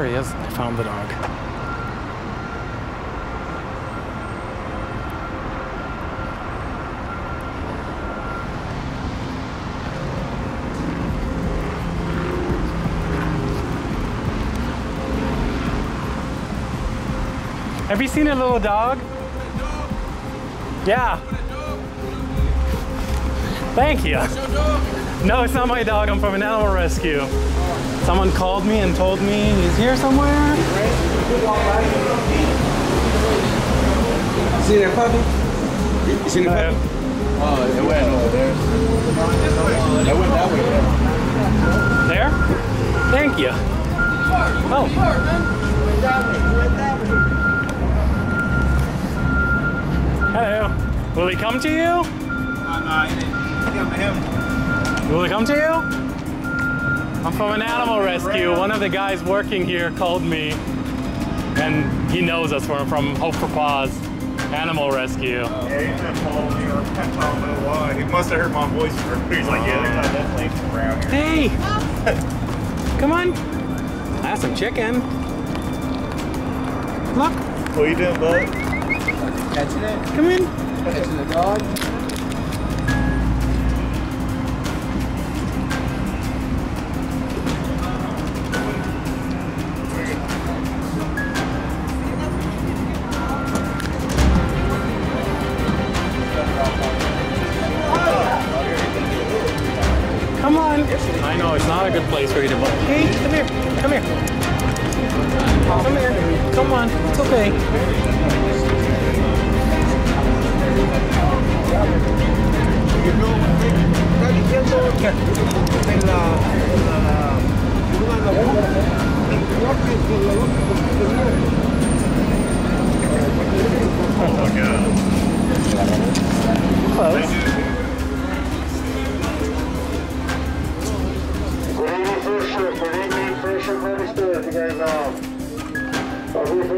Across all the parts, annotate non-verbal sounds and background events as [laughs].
he is. I found the dog. Have you seen a little dog? Yeah. Thank you. No, it's not my dog. I'm from an animal rescue. Someone called me and told me he's here somewhere. See that puppy? You seen the puppy? Oh, it went over there. It went that way. There? Thank you. Oh. Hello. Will he come to you? Uh no, I didn't. Will he come to you? I'm from an animal rescue. One of the guys working here called me, and he knows us. We're from Hope for Paws Animal Rescue. Yeah, he's been following me on I don't. He must have heard my voice first. He's like, yeah, there's not that place around here. Hey! Come on. I have some chicken. Look, What are you doing, bud? Catching it? come in. Catching the dog? Come here. Come here. Come on. It's okay. Oh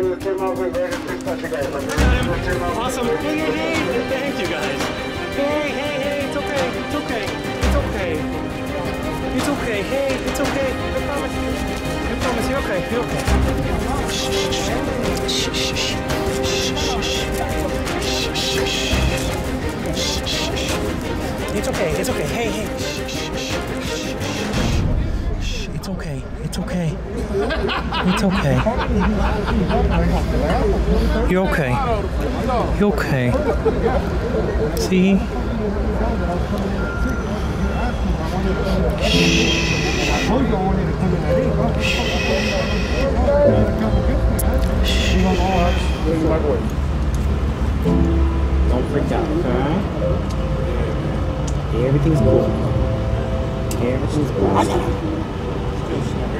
Awesome. Hey, hey, hey. Thank you guys. Hey, hey, hey. It's okay. It's okay. It's okay. It's okay. Hey, it's okay. I promise. I promise. You're okay. You're okay. Shh, shh. Shh, shh, shh. It's okay. It's okay. Hey, hey. It's okay. It's okay. You're okay. You're okay. See? Don't freak out, okay? Everything's cool. Everything's cool.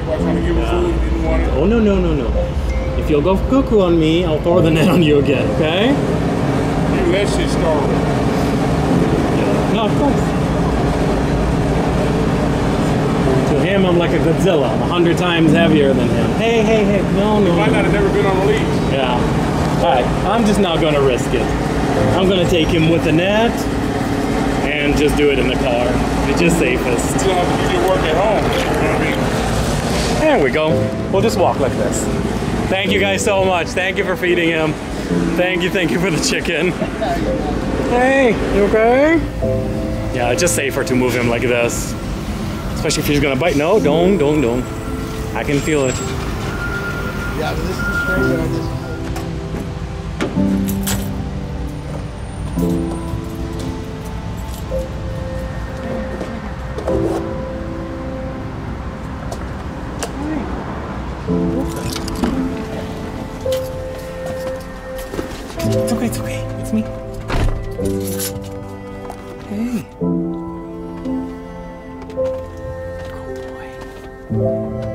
Everybody trying to give food, didn't want it. Oh no no no no! If you'll go cuckoo on me, I'll throw the net on you again. Okay? You let shit start. No, of course. To him, I'm like a Godzilla. I'm a hundred times heavier than him. Hey hey hey! No no. Might no. not have never been on a leash. Yeah. All right. I'm just not gonna risk it. I'm gonna take him with the net and just do it in the car. It's just safest. You have to do your work at home. You know what I mean? There we go. We'll just walk like this. Thank you guys so much. Thank you for feeding him. Thank you, thank you for the chicken. Hey, you okay? Yeah, it's just safer to move him like this. Especially if he's gonna bite. No, don't, don't, don't. I can feel it. Yeah, this is string It's okay, it's okay. It's me. Hey. Good boy.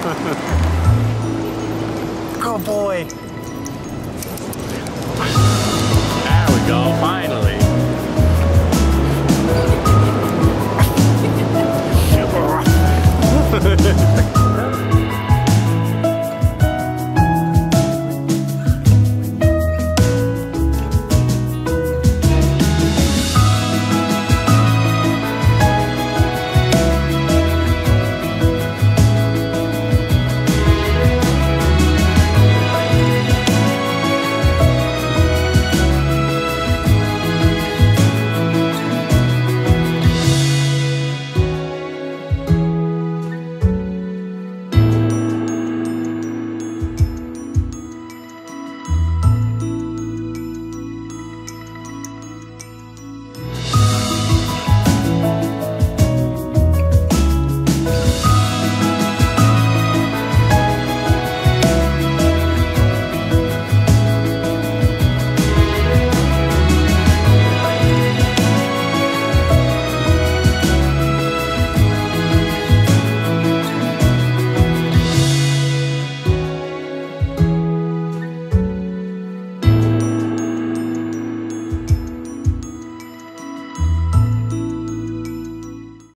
Good [laughs] oh, boy. There we go, finally.